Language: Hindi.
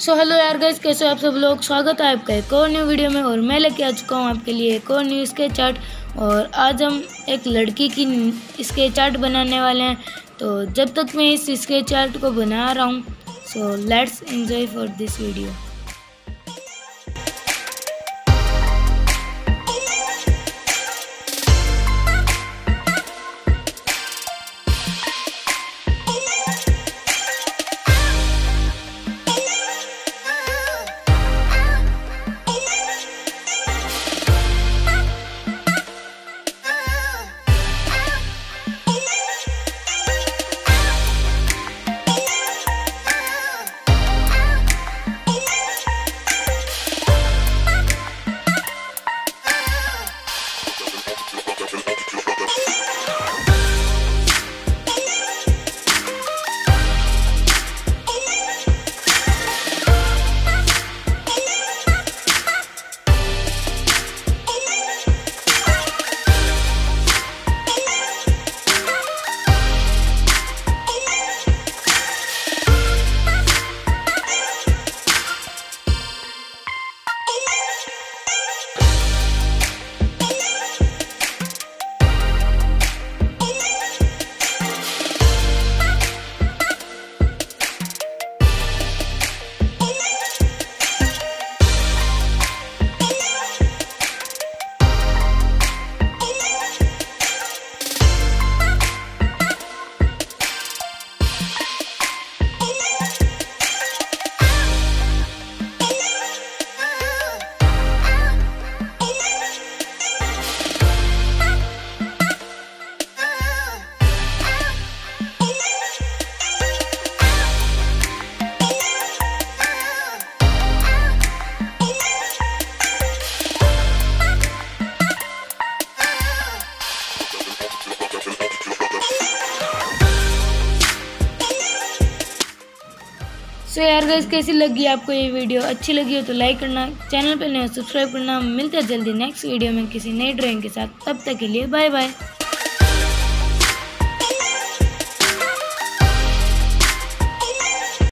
सो हेलो यार गाइस कैसे हो आप सब लोग? स्वागत है आपका एक और न्यू वीडियो में और मैं लेके आ चुका हूँ आपके लिए एक और न्यू स्केच आर्ट और आज हम एक लड़की की स्केच आर्ट बनाने वाले हैं। तो जब तक मैं इस स्केच आर्ट को बना रहा हूँ so let's enjoy for this video so यार गाइस कैसी लगी आपको ये वीडियो अच्छी लगी हो तो लाइक करना चैनल पर नया सब्सक्राइब करना। मिलते हैं जल्दी नेक्स्ट वीडियो में किसी नई ड्राइंग के साथ। तब तक के लिए बाय बाय